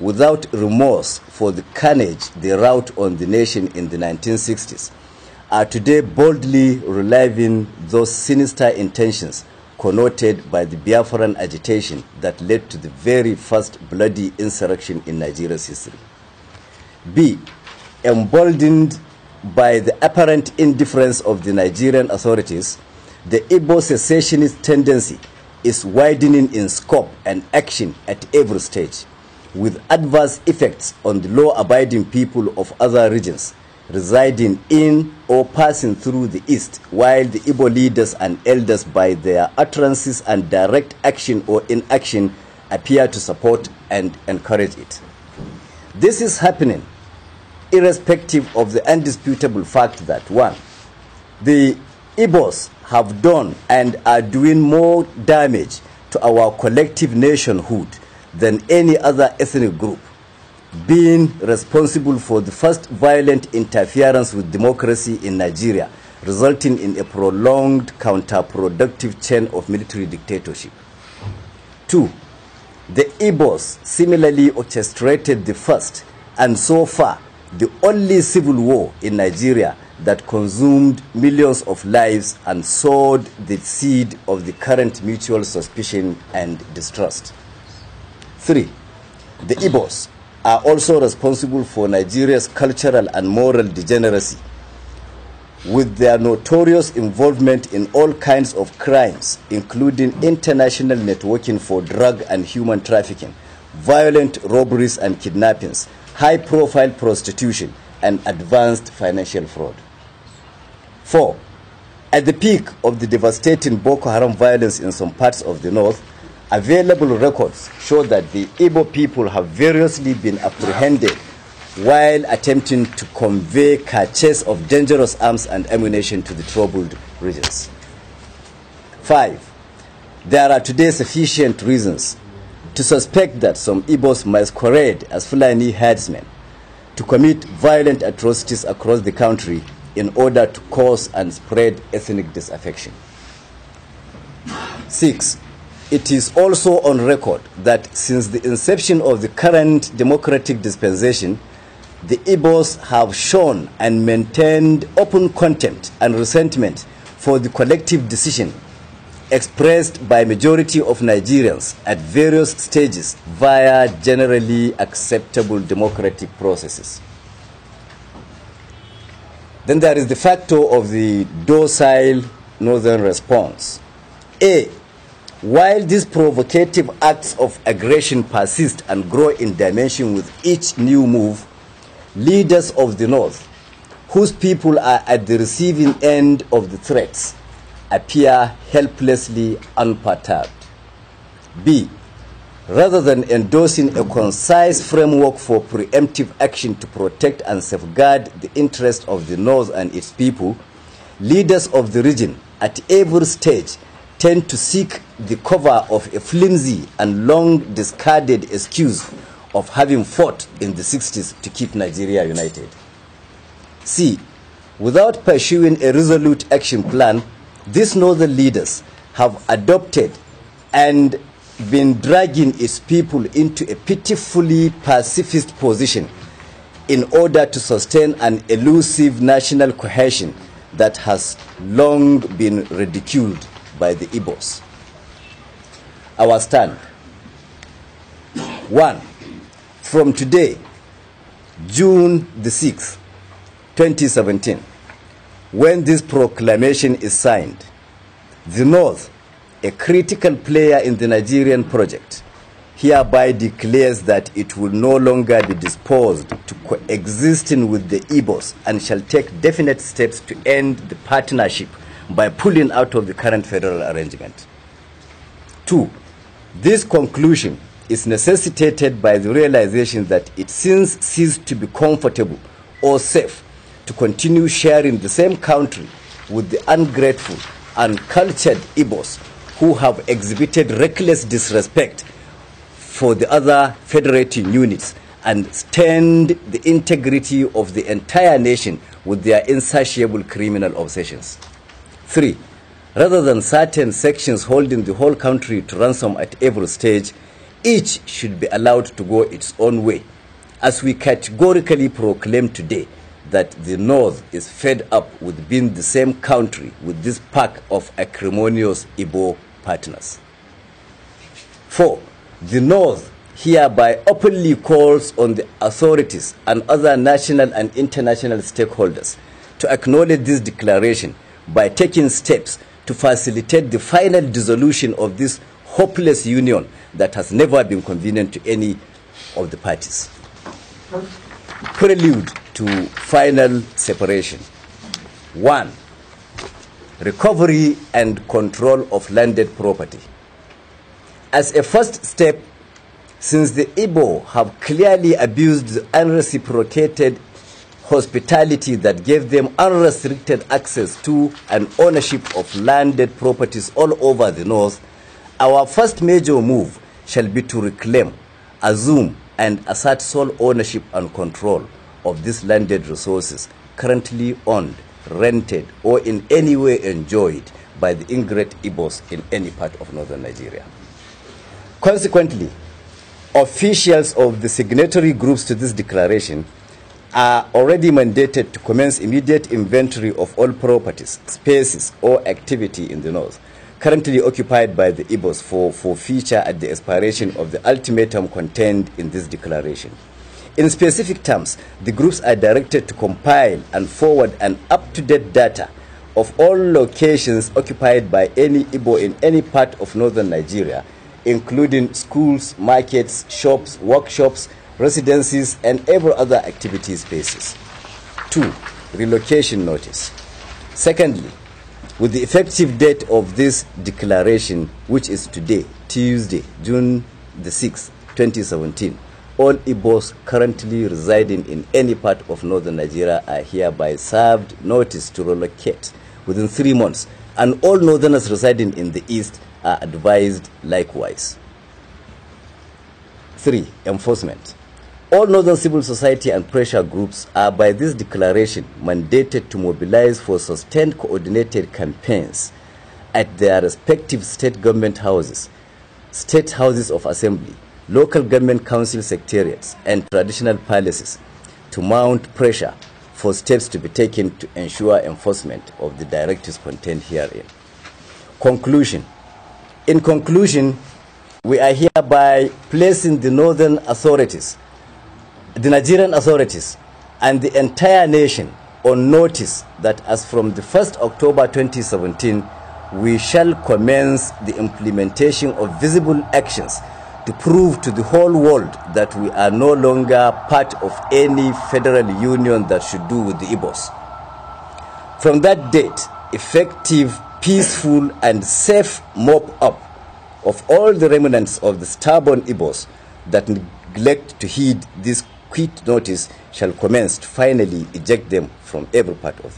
without remorse for the carnage they wrought on the nation in the 1960s, are today boldly reliving those sinister intentions connoted by the Biafran agitation that led to the very first bloody insurrection in Nigeria's history. B. Emboldened by the apparent indifference of the Nigerian authorities, the Igbo secessionist tendency is widening in scope and action at every stage, with adverse effects on the law-abiding people of other regions residing in or passing through the East, while the Igbo leaders and elders by their utterances and direct action or inaction appear to support and encourage it. This is happening irrespective of the undisputable fact that one, the Igbos have done and are doing more damage to our collective nationhood than any other ethnic group, being responsible for the first violent interference with democracy in Nigeria, resulting in a prolonged counterproductive chain of military dictatorship. Two, the Igbos similarly orchestrated the first and so far the only civil war in Nigeria that consumed millions of lives and sowed the seed of the current mutual suspicion and distrust. Three, the Igbos are also responsible for Nigeria's cultural and moral degeneracy with their notorious involvement in all kinds of crimes, including international networking for drug and human trafficking, violent robberies and kidnappings, high profile prostitution, and advanced financial fraud. Four, at the peak of the devastating Boko Haram violence in some parts of the north, available records show that the Igbo people have variously been apprehended while attempting to convey caches of dangerous arms and ammunition to the troubled regions. Five, there are today sufficient reasons to suspect that some Igbos masquerade as Fulani herdsmen to commit violent atrocities across the country in order to cause and spread ethnic disaffection. Six, it is also on record that since the inception of the current democratic dispensation, the Igbos have shown and maintained open contempt and resentment for the collective decision expressed by majority of Nigerians at various stages via generally acceptable democratic processes. Then there is the factor of the docile northern response. A. While these provocative acts of aggression persist and grow in dimension with each new move, leaders of the north, whose people are at the receiving end of the threats, appear helplessly unperturbed. B. Rather than endorsing a concise framework for preemptive action to protect and safeguard the interests of the North and its people, leaders of the region at every stage tend to seek the cover of a flimsy and long discarded excuse of having fought in the 60s to keep Nigeria united. C. Without pursuing a resolute action plan, these northern leaders have adopted and been dragging its people into a pitifully pacifist position in order to sustain an elusive national cohesion that has long been ridiculed by the Igbos. Our stand. One, from today, June the 6th, 2017, when this proclamation is signed, the North, a critical player in the Nigerian project, hereby declares that it will no longer be disposed to coexisting with the Igbos and shall take definite steps to end the partnership by pulling out of the current federal arrangement. Two, this conclusion is necessitated by the realization that it since ceased to be comfortable or safe to continue sharing the same country with the ungrateful and cultured Igbos who have exhibited reckless disrespect for the other federating units and stained the integrity of the entire nation with their insatiable criminal obsessions. Three, rather than certain sections holding the whole country to ransom at every stage, each should be allowed to go its own way, as we categorically proclaim today that the North is fed up with being the same country with this pack of acrimonious Igbo partners. Four, the North hereby openly calls on the authorities and other national and international stakeholders to acknowledge this declaration by taking steps to facilitate the final dissolution of this hopeless union that has never been convenient to any of the parties. Prelude to final separation. One, recovery and control of landed property. As a first step, since the Igbo have clearly abused the unreciprocated hospitality that gave them unrestricted access to and ownership of landed properties all over the north, our first major move shall be to reclaim, assume, and assert sole ownership and control of these landed resources currently owned, rented, or in any way enjoyed by the ingrate Igbos in any part of northern Nigeria. Consequently, officials of the signatory groups to this declaration are already mandated to commence immediate inventory of all properties, spaces, or activity in the north currently occupied by the Igbos for, for future at the expiration of the ultimatum contained in this declaration. In specific terms, the groups are directed to compile and forward an up-to-date data of all locations occupied by any Igbo in any part of northern Nigeria including schools, markets, shops, workshops, residences, and every other activity spaces. Two, relocation notice. Secondly, with the effective date of this declaration, which is today, Tuesday, June the 6th, 2017, all Igbos currently residing in any part of northern Nigeria are hereby served notice to relocate within three months, and all northerners residing in the east are advised likewise. 3. Enforcement. All Northern civil society and pressure groups are by this declaration mandated to mobilize for sustained coordinated campaigns at their respective state government houses, state houses of assembly, local government council secretariats, and traditional palaces to mount pressure for steps to be taken to ensure enforcement of the directives contained herein. Conclusion in conclusion, we are hereby placing the northern authorities, the Nigerian authorities, and the entire nation on notice that as from the 1st October 2017, we shall commence the implementation of visible actions to prove to the whole world that we are no longer part of any federal union that should do with the Igbos. From that date, effective peaceful and safe mop up of all the remnants of the stubborn Igbos that neglect to heed this quit notice shall commence to finally eject them from every part of the